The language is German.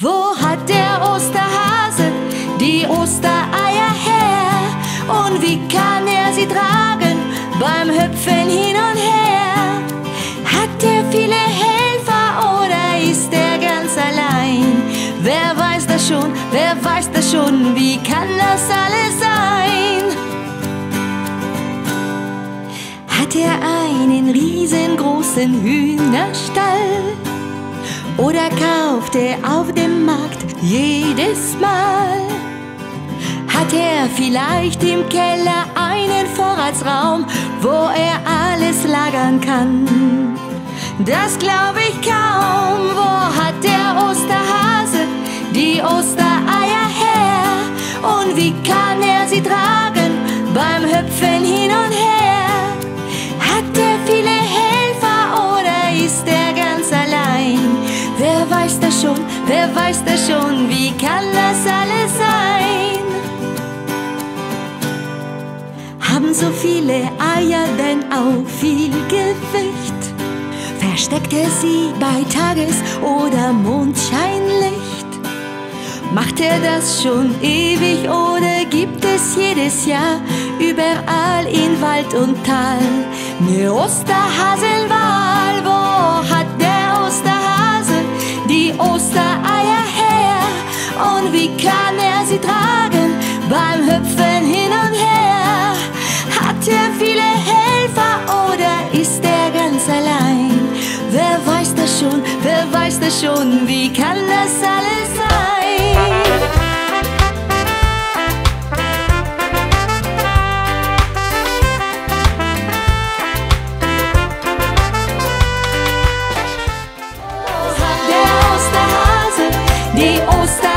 Wo hat der Osterhase die Ostereier her? Und wie kann er sie tragen beim Hüpfen hin und her? Hat er viele Helfer oder ist er ganz allein? Wer weiß das schon, wer weiß das schon, wie kann das alles sein? Hat er einen riesengroßen Hühnerstall? Oder kauft er auf dem Markt jedes Mal? Hat er vielleicht im Keller einen Vorratsraum, wo er alles lagern kann? Das glaube ich kaum. Wo hat der Osterhase die Ostereier her? Und wie kann er sie tragen beim Hüpfen hin und her? Das schon, wer weiß das schon, wie kann das alles sein? Haben so viele Eier denn auch viel Gewicht? Versteckt er sie bei Tages- oder Mondscheinlicht? Macht er das schon ewig oder gibt es jedes Jahr überall in Wald und Tal ne Osterhaselwahl? Und wie kann er sie tragen beim Hüpfen hin und her? Hat er viele Helfer oder ist er ganz allein? Wer weiß das schon, wer weiß das schon, wie kann das alles sein? Die Oster